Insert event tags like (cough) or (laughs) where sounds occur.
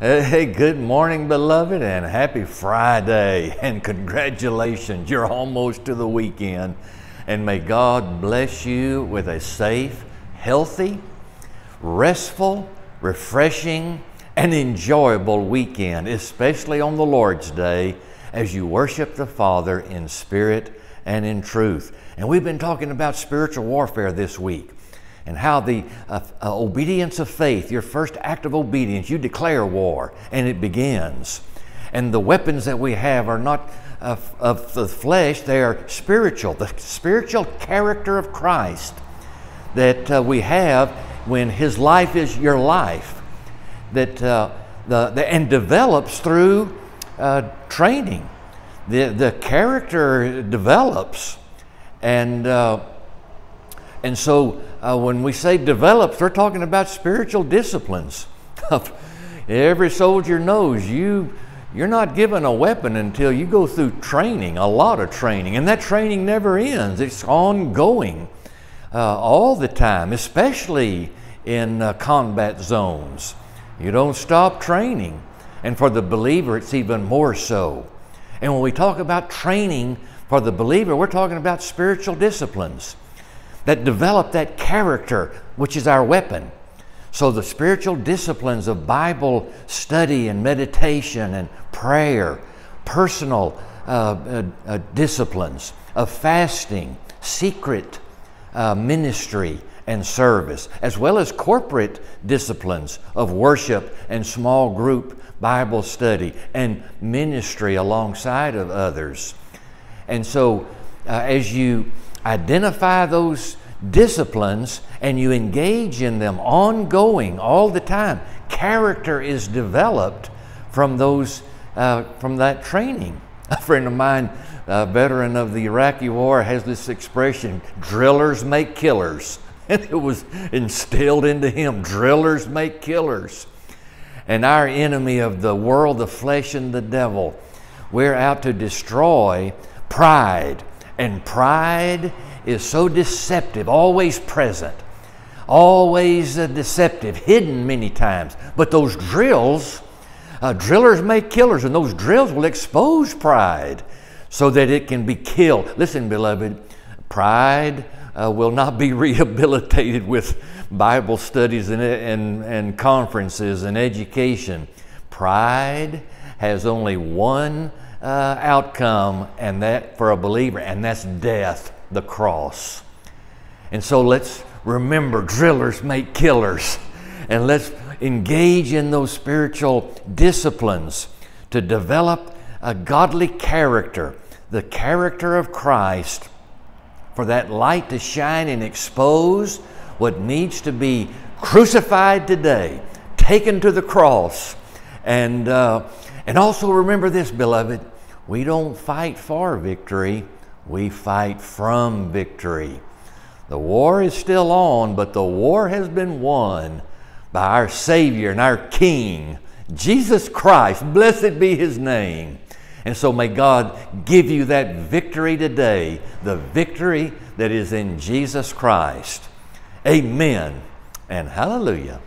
Hey, good morning, beloved, and happy Friday. (laughs) And congratulations, you're almost to the weekend. And may God bless you with a safe, healthy, restful, refreshing, and enjoyable weekend, especially on the Lord's Day as you worship the Father in spirit and in truth. And we've been talking about spiritual warfare this week and how the uh, uh, obedience of faith, your first act of obedience, you declare war and it begins. And the weapons that we have are not of, of the flesh, they are spiritual, the spiritual character of Christ that uh, we have when His life is your life, that, uh, the, the, and develops through uh, training. The, the character develops, and, uh, and so uh, when we say develops, we're talking about spiritual disciplines. (laughs) Every soldier knows you, you're not given a weapon until you go through training, a lot of training, and that training never ends. It's ongoing uh, all the time, especially in uh, combat zones. You don't stop training. And for the believer, it's even more so. And when we talk about training for the believer, we're talking about spiritual disciplines that develop that character, which is our weapon. So, the spiritual disciplines of Bible study and meditation and prayer, personal uh, uh, uh, disciplines of fasting, secret uh, ministry and service, as well as corporate disciplines of worship and small group Bible study and ministry alongside of others. And so, uh, as you identify those disciplines and you engage in them ongoing all the time, character is developed from those uh, from that training. (laughs) A friend of mine, a veteran of the Iraqi war, has this expression: "Drillers make killers." (laughs) And it was instilled into him: "Drillers make killers." And our enemy of the world, the flesh, and the devil, we're out to destroy pride. And pride is so deceptive, always present, always uh, deceptive, hidden many times. But those drills, uh, drillers make killers, and those drills will expose pride so that it can be killed. Listen, beloved, pride uh, will not be (laughs) rehabilitated with Bible studies and, and, and conferences and education. Pride has only one uh, outcome, and that for a believer, and that's death the cross. And so let's remember drillers make killers. And let's engage in those spiritual disciplines to develop a godly character, the character of Christ, for that light to shine and expose what needs to be crucified today, taken to the cross. And, uh, and also remember this, beloved we don't fight for victory, we fight from victory. The war is still on, but the war has been won by our Savior and our King, Jesus Christ. Blessed be His name. And so may God give you that victory today, the victory that is in Jesus Christ. Amen and hallelujah.